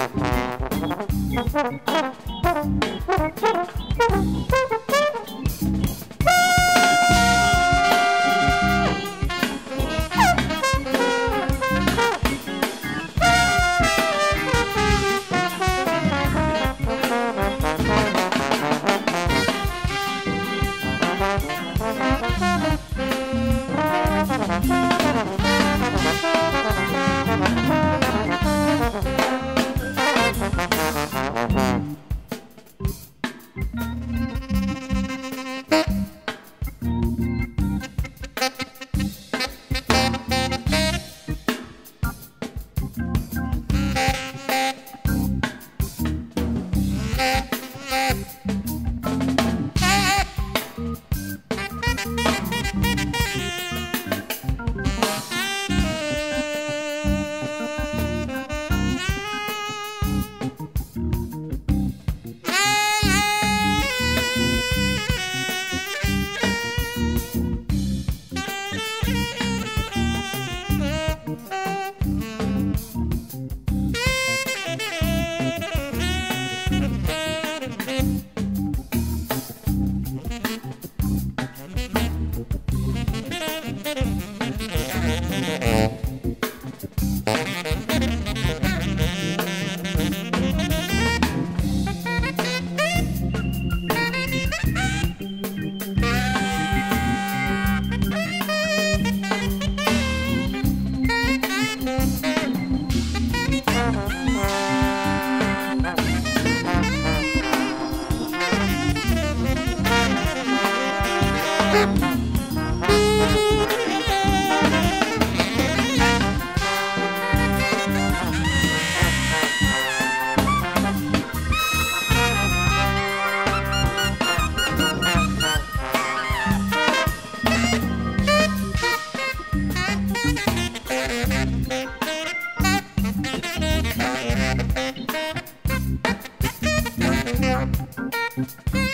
Thank you. Música